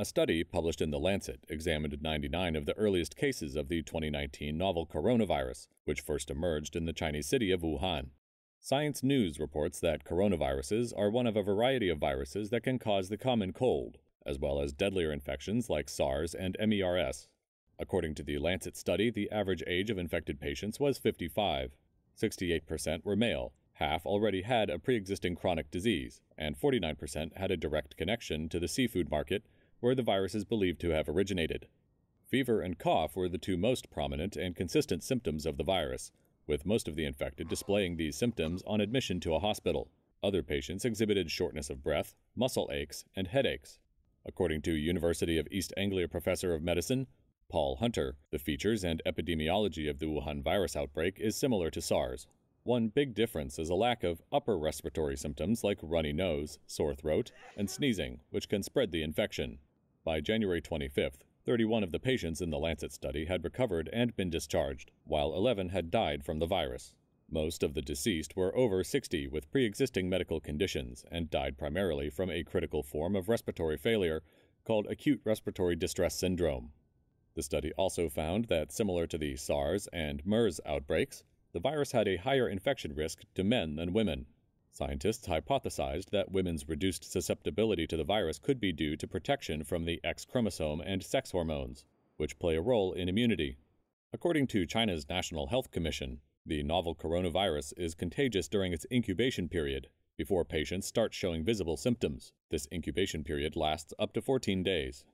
A study published in The Lancet examined 99 of the earliest cases of the 2019 novel coronavirus, which first emerged in the Chinese city of Wuhan. Science News reports that coronaviruses are one of a variety of viruses that can cause the common cold, as well as deadlier infections like SARS and MERS. According to the Lancet study, the average age of infected patients was 55. 68% were male, half already had a pre existing chronic disease, and 49% had a direct connection to the seafood market where the virus is believed to have originated. Fever and cough were the two most prominent and consistent symptoms of the virus, with most of the infected displaying these symptoms on admission to a hospital. Other patients exhibited shortness of breath, muscle aches, and headaches. According to University of East Anglia professor of medicine Paul Hunter, the features and epidemiology of the Wuhan virus outbreak is similar to SARS. One big difference is a lack of upper respiratory symptoms like runny nose, sore throat, and sneezing, which can spread the infection. By January 25th, 31 of the patients in the Lancet study had recovered and been discharged, while 11 had died from the virus. Most of the deceased were over 60 with pre existing medical conditions and died primarily from a critical form of respiratory failure called acute respiratory distress syndrome. The study also found that, similar to the SARS and MERS outbreaks, the virus had a higher infection risk to men than women. Scientists hypothesized that women's reduced susceptibility to the virus could be due to protection from the X chromosome and sex hormones, which play a role in immunity. According to China's National Health Commission, the novel coronavirus is contagious during its incubation period, before patients start showing visible symptoms. This incubation period lasts up to 14 days.